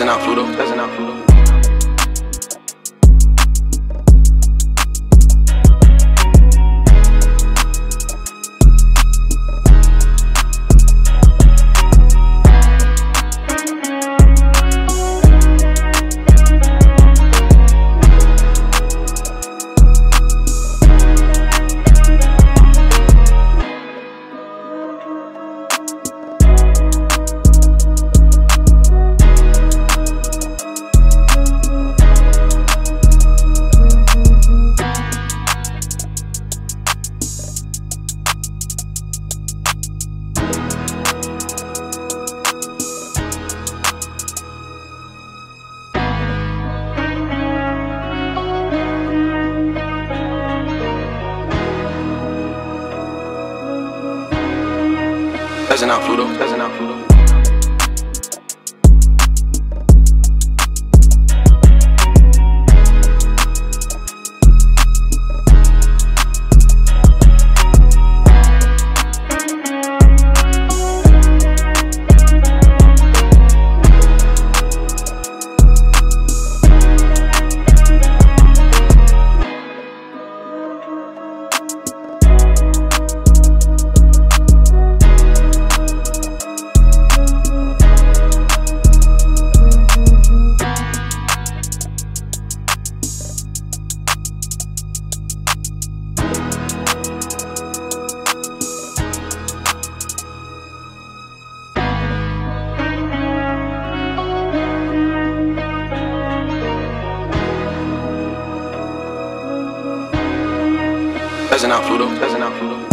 Out Pluto, peasant out Pluto. Peasant out Pluto, peasant out Pluto. Peasant out Pluto, peasant out Pluto.